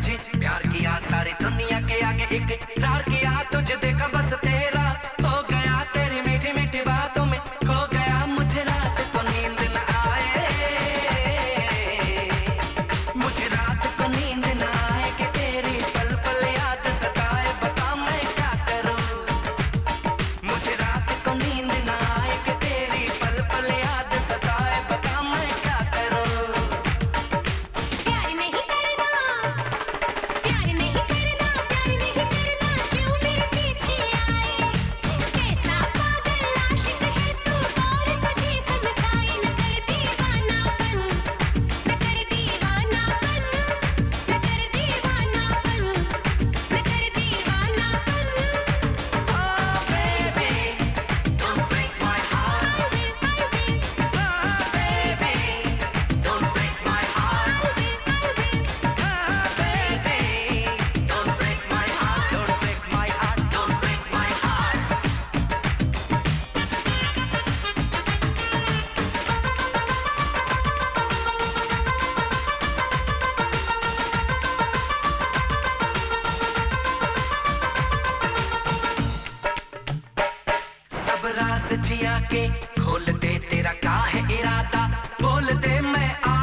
तुझे प्यार किया सारी दुनिया के आगे एक हाथ जिया के खोल दे तेरा का है इरादा? बोल दे मैं आ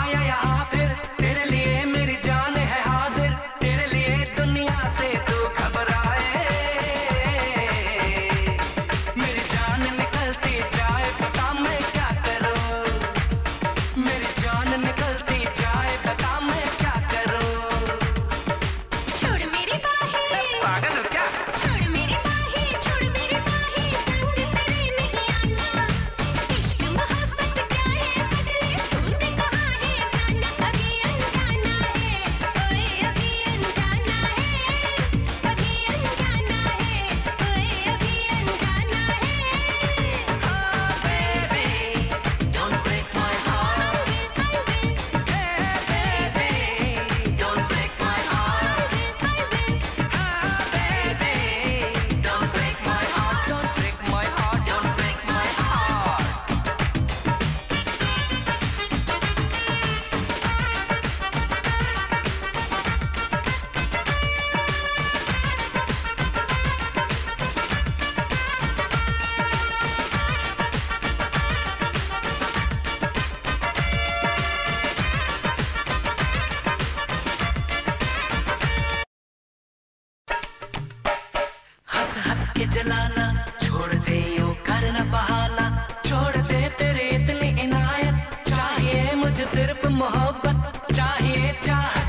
हंस के चलाना छोड़ दे यू करना बहाना, छोड़ दे तेरे इतनी इनायत। चाहिए मुझे सिर्फ़ मोहब्बत, चाहिए चाहत।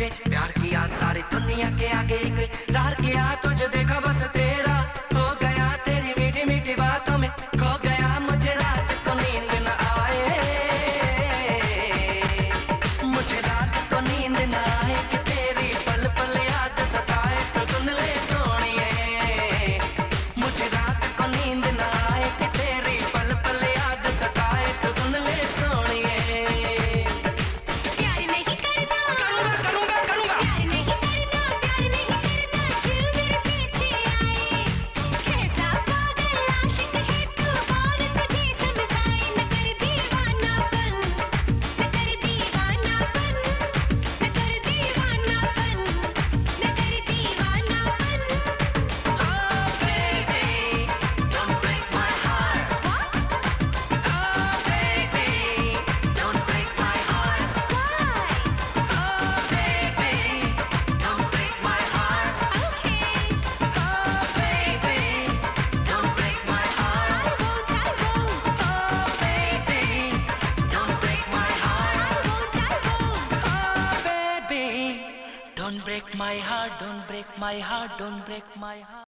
तुझे प्यार किया सारी दुनिया के आगे एक रार किया तुझे देखा बस break my heart, don't break my heart.